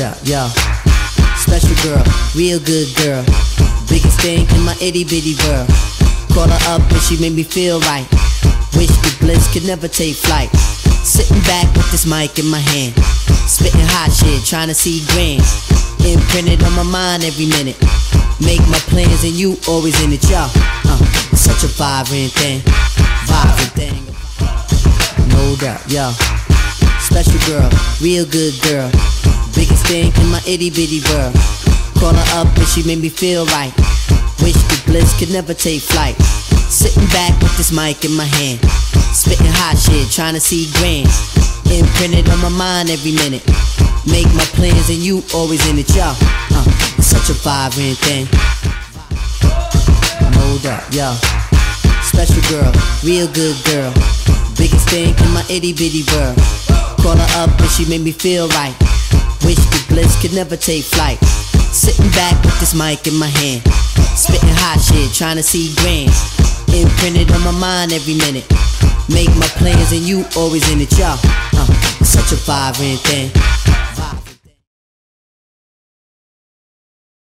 doubt, yo. Special girl, real good girl. Biggest thing in my itty bitty world. Call her up and she made me feel right. Wish the bliss could never take flight. Sitting back with this mic in my hand. Spitting hot shit, trying to see grand. Imprinted on my mind every minute. Make my plans and you always in it, yo. Uh, such a vivrant thing. Vivrant thing. No doubt, yo. Special girl, real good girl. Biggest thing in my itty bitty world. Call her up and she made me feel right. Wish the bliss could never take flight. Sitting back with this mic in my hand. Spitting hot shit, trying to see grand. Imprinted on my mind every minute. Make my plans and you always in it, yo. Uh, such a vivrant thing. No doubt, yo. Special girl, real good girl. Biggest thing in my itty bitty world. Call her up and she made me feel right. Could never take flight. Sitting back with this mic in my hand. Spitting hot shit, trying to see grand. Imprinted on my mind every minute. Make my plans and you always in it, yo. Uh, such a vivrant thing.